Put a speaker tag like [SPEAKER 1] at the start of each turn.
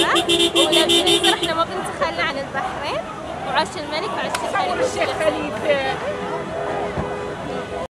[SPEAKER 1] مرة ولو إحنا ما بنتخلى عن البحرين. وعاش الملك وعاش
[SPEAKER 2] الشيخ خليفة